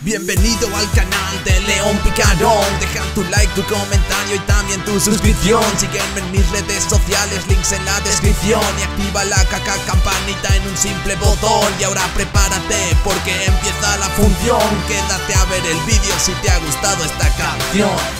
Bienvenido al canal de León Picarón. Deja tu like, tu comentario y también tu suscripción. Sígueme en mis redes sociales, links en la descripción. Y activa la caca campanita en un simple botón. Y ahora prepárate porque empieza la función. Quédate a ver el vídeo si te ha gustado esta canción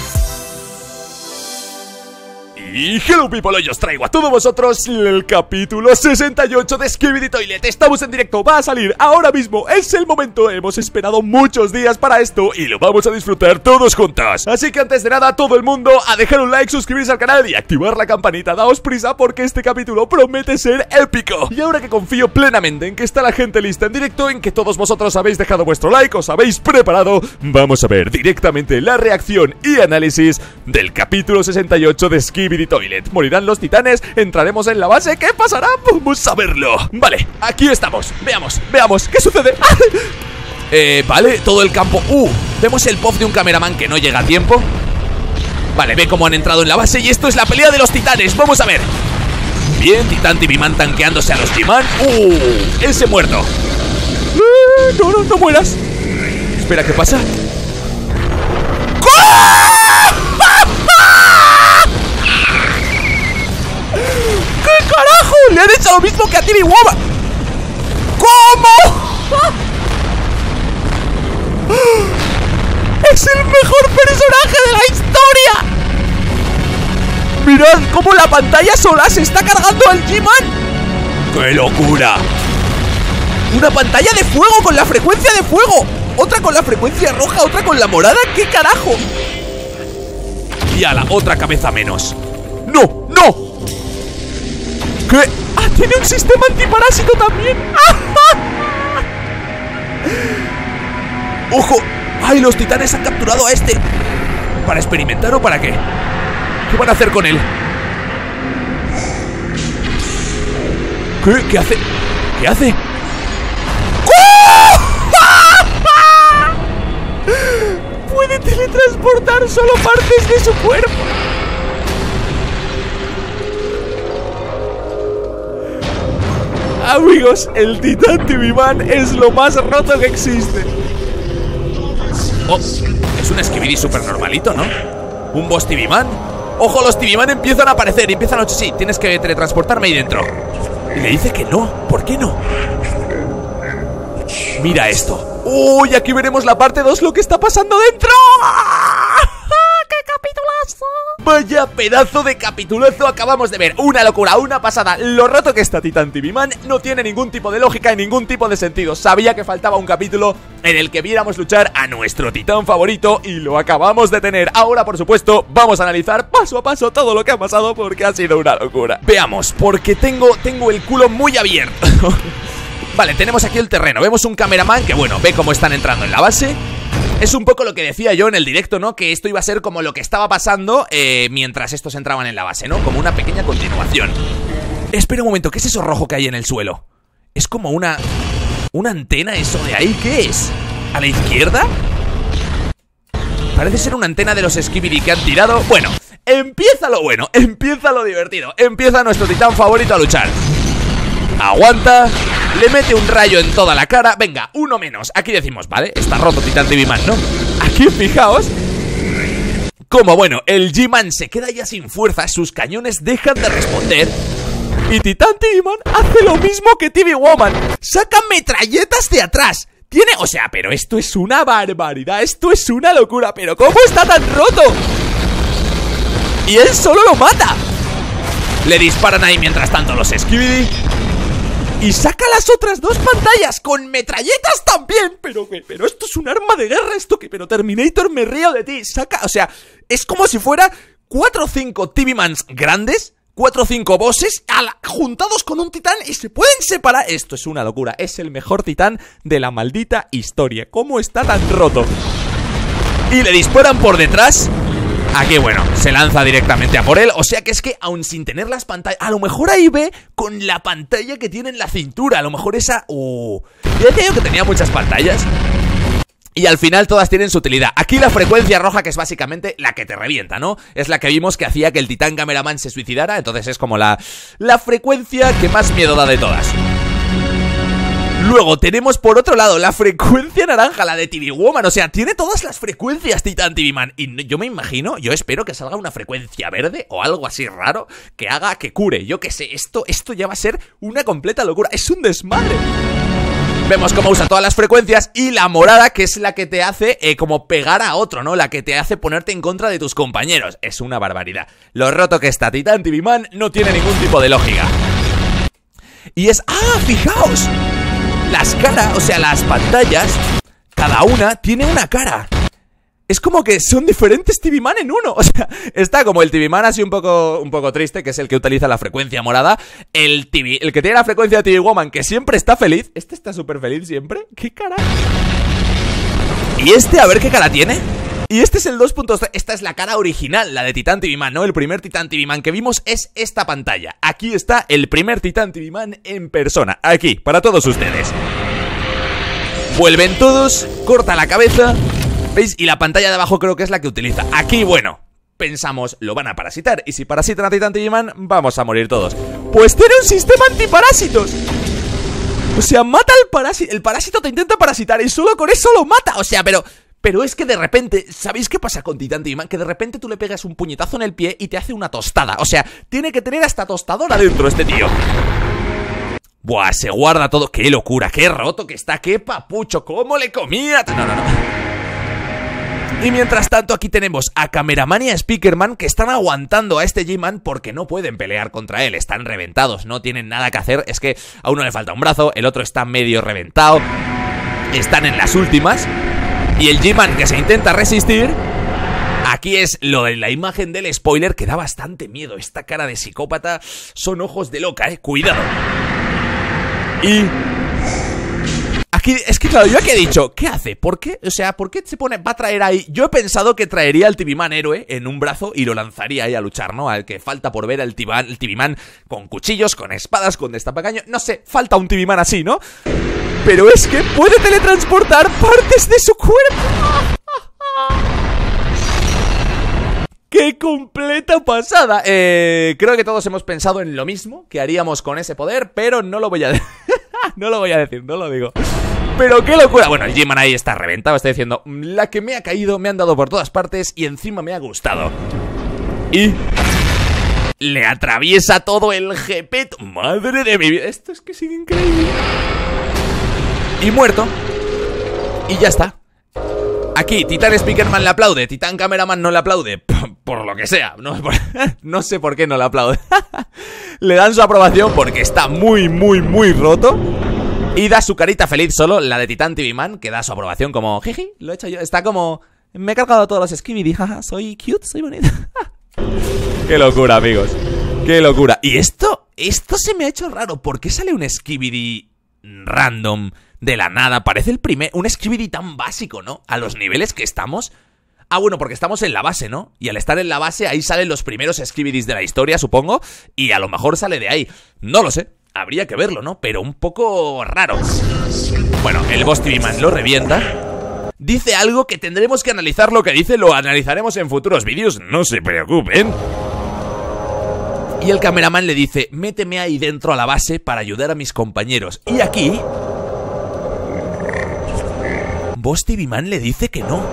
y hello people, hoy os traigo a todos vosotros el capítulo 68 de Skibidi Toilet. Estamos en directo, va a salir ahora mismo, es el momento Hemos esperado muchos días para esto y lo vamos a disfrutar todos juntos. Así que antes de nada, todo el mundo a dejar un like, suscribirse al canal y activar la campanita. Daos prisa porque este capítulo promete ser épico. Y ahora que confío plenamente en que está la gente lista en directo En que todos vosotros habéis dejado vuestro like, os habéis preparado Vamos a ver directamente la reacción y análisis del capítulo 68 de Skibidi Toilet. Morirán los titanes, entraremos en la base. ¿Qué pasará? Vamos a verlo. Vale, aquí estamos. Veamos, veamos, ¿qué sucede? eh, vale, todo el campo. Uh, vemos el pop de un cameraman que no llega a tiempo. Vale, ve cómo han entrado en la base y esto es la pelea de los titanes. Vamos a ver. Bien, Titán Tibiman tanqueándose a los Timan. Uh, ese muerto. Eh, no, no, no mueras. Espera, ¿qué pasa? ¡Le han hecho lo mismo que a Timmy Woman! ¿Cómo? ¡Es el mejor personaje de la historia! ¡Mirad cómo la pantalla sola se está cargando al G-Man! ¡Qué locura! ¡Una pantalla de fuego con la frecuencia de fuego! Otra con la frecuencia roja, otra con la morada ¿Qué carajo? Y a la otra cabeza menos ¡No! ¡No! ¿Qué? ¡Ah! ¡Tiene un sistema antiparásito también! ¡Ojo! ¡Ay! Los titanes han capturado a este ¿Para experimentar o para qué? ¿Qué van a hacer con él? ¿Qué? ¿Qué hace? ¿Qué hace? Puede teletransportar solo partes de su cuerpo Amigos, el Titán TV-Man es lo más roto que existe. Oh, es un Skibidi super normalito, ¿no? Un boss TV-Man. Ojo, los TV-Man empiezan a aparecer empiezan a... Sí, tienes que teletransportarme ahí dentro. Y le dice que no. ¿Por qué no? Mira esto. Uy, aquí veremos la parte 2, lo que está pasando dentro. Vaya pedazo de capitulazo acabamos de ver. Una locura, una pasada. Lo roto que está Titan TV Man no tiene ningún tipo de lógica y ningún tipo de sentido. Sabía que faltaba un capítulo en el que viéramos luchar a nuestro titán favorito Y lo acabamos de tener. Ahora, por supuesto, vamos a analizar paso a paso todo lo que ha pasado Porque ha sido una locura. Veamos, porque tengo, tengo el culo muy abierto. Vale, tenemos aquí el terreno. Vemos un cameraman que, bueno, ve cómo están entrando en la base es un poco lo que decía yo en el directo, ¿no? Que esto iba a ser como lo que estaba pasando eh, mientras estos entraban en la base, ¿no? Como una pequeña continuación. Espera un momento, ¿qué es eso rojo que hay en el suelo? Es como una... ¿Una antena eso de ahí? ¿Qué es? ¿A la izquierda? Parece ser una antena de los Skibidi que han tirado Bueno, empieza lo bueno, empieza lo divertido Empieza nuestro titán favorito a luchar Aguanta le mete un rayo en toda la cara. Venga, uno menos. Aquí decimos, vale, está roto Titan TV Man, ¿no? Aquí, fijaos. Como, bueno, el G-Man se queda ya sin fuerza Sus cañones dejan de responder. Y Titan TV Man hace lo mismo que TV Woman. Saca metralletas de atrás. Tiene, o sea, pero esto es una barbaridad Esto es una locura, pero ¿cómo está tan roto? Y él solo lo mata. Le disparan ahí mientras tanto los Skibidi y saca las otras dos pantallas con metralletas también. Pero, pero esto es un arma de guerra, esto que, pero Terminator me río de ti. Saca, o sea, es como si fuera 4 o 5 TV-Mans grandes 4 o 5 bosses juntados con un titán y se pueden separar. Esto es una locura. Es el mejor titán de la maldita historia. ¿Cómo está tan roto? Y le disparan por detrás Aquí, bueno, se lanza directamente a por él. O sea que es que, aún sin tener las pantallas. A lo mejor ahí ve con la pantalla que tiene en la cintura. A lo mejor esa. Uh. Yo decía yo que tenía muchas pantallas. Y al final todas tienen su utilidad. Aquí la frecuencia roja, que es básicamente la que te revienta, ¿no? Es la que vimos que hacía que el titán cameraman se suicidara. Entonces es como la, la frecuencia que más miedo da de todas. Luego tenemos por otro lado la frecuencia naranja, la de TV. O sea, tiene todas las frecuencias Titan TV Man. Y yo me imagino, yo espero que salga una frecuencia verde o algo así raro que haga que cure. Yo qué sé, esto, esto ya va a ser una completa locura. Es un desmadre. Vemos cómo usa todas las frecuencias y la morada que es la que te hace eh, como pegar a otro, ¿no? La que te hace ponerte en contra de tus compañeros. Es una barbaridad. Lo roto que está Titan TV Man no tiene ningún tipo de lógica. Y es... ¡Ah! ¡Fijaos! Las caras, o sea, las pantallas, cada una tiene una cara. Es como que son diferentes TV Man en uno. O sea, está como el TV Man así un poco, un poco triste, que es el que utiliza la frecuencia morada. El TV, el que tiene la frecuencia de TV Woman, que siempre está feliz. Este está súper feliz siempre. ¿Qué cara? Y este, a ver qué cara tiene. Y este es el 2.3, esta es la cara original, la de Titan TV Man, ¿no? El primer Titan TV Man que vimos es esta pantalla. Aquí está el primer Titan TV Man en persona, aquí, para todos ustedes. Vuelven todos, corta la cabeza, ¿veis? Y la pantalla de abajo creo que es la que utiliza. Aquí, bueno, pensamos, lo van a parasitar. Y si parasitan a Titan TV Man, vamos a morir todos. Pues tiene un sistema antiparásitos. O sea, mata al parásito. El parásito te intenta parasitar y solo con eso lo mata. O sea, pero pero es que de repente, ¿sabéis qué pasa con Titan Man? Que de repente tú le pegas un puñetazo en el pie y te hace una tostada. O sea, tiene que tener hasta tostadora dentro este tío. Buah, se guarda todo. ¡Qué locura! ¡Qué roto que está! ¡Qué papucho! ¿Cómo le comía? No, no, no. Y mientras tanto aquí tenemos a Cameraman y a Speakerman que están aguantando a este G-Man porque no pueden pelear contra él, están reventados, no tienen nada que hacer, es que a uno le falta un brazo, el otro está medio reventado, están en las últimas y el G-Man que se intenta resistir. Aquí es lo de la imagen del spoiler que da bastante miedo. Esta cara de psicópata son ojos de loca, eh. Cuidado. Y. Aquí, es que claro, yo aquí he dicho, ¿qué hace? ¿Por qué? O sea, ¿por qué se pone, va a traer ahí? Yo he pensado que traería al TV-Man héroe en un brazo y lo lanzaría ahí a luchar, ¿no? Al que falta por ver al TV-Man con cuchillos, con espadas, con destapacaño. No sé, falta un TV-Man así, ¿no? Pero es que puede teletransportar partes de su cuerpo. ¡Qué completa pasada! Eh, creo que todos hemos pensado en lo mismo que haríamos con ese poder, pero no lo voy a decir. no lo voy a decir, no lo digo. Pero qué locura. Bueno, el G-Man ahí está reventado, está diciendo, la que me ha caído, me han dado por todas partes y encima me ha gustado. Y le atraviesa todo el GP. Madre de mi vida. Esto es que sigue increíble y muerto. Y ya está. Aquí, Titan Speakerman le aplaude, Titan Cameraman no le aplaude, por, lo que sea, no, no, sé por qué no le aplaude. le dan su aprobación porque está muy, muy, muy roto. Y da su carita feliz solo, la de Titan TV que da su aprobación como, jiji, lo he hecho yo. Está como, me he cargado todos los Skibidi, jaja, soy cute, soy bonita. Qué locura, amigos. Qué locura. Y esto, esto se me ha hecho raro. ¿Por qué sale un Skibidi random? De la nada. Parece el primer. Un Skibidi tan básico, ¿no? A los niveles que estamos. Ah, bueno, porque estamos en la base, ¿no? Y al estar en la base, ahí salen los primeros Skibidis de la historia, supongo. Y a lo mejor sale de ahí. No lo sé. Habría que verlo, ¿no? Pero un poco raro. Bueno, el Boss Man lo revienta. Dice algo que tendremos que analizar lo que dice, lo analizaremos en futuros vídeos, no se preocupen. Y el cameraman le dice, méteme ahí dentro a la base para ayudar a mis compañeros. Y aquí Boss TV le dice que no.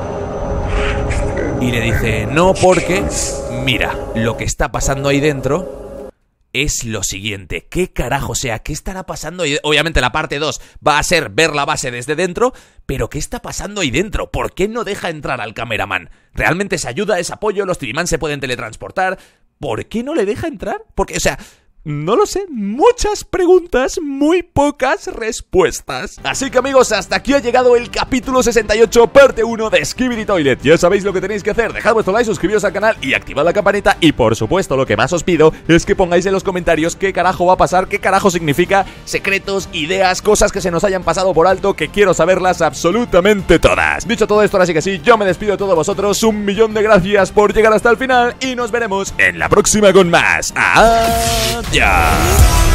Y le dice, no porque, mira, lo que está pasando ahí dentro es lo siguiente. ¿Qué carajo? O sea, ¿qué estará pasando? Obviamente la parte 2 va a ser ver la base desde dentro, pero ¿qué está pasando ahí dentro? ¿Por qué no deja entrar al cameraman? ¿Realmente se ayuda, es apoyo? ¿Los TV Man se pueden teletransportar? ¿Por qué no le deja entrar? Porque, o sea, no lo sé, muchas preguntas, muy pocas respuestas. Así que amigos, hasta aquí ha llegado el capítulo 68, parte 1 de Skibidi Toilet. Ya sabéis lo que tenéis que hacer, dejad vuestro like, suscribiros al canal y activad la campanita. Y por supuesto, lo que más os pido es que pongáis en los comentarios qué carajo va a pasar, qué carajo significa, secretos, ideas, cosas que se nos hayan pasado por alto, que quiero saberlas absolutamente todas. Dicho todo esto, ahora sí que sí, yo me despido de todos vosotros, un millón de gracias por llegar hasta el final y nos veremos en la próxima con más. Adiós ya.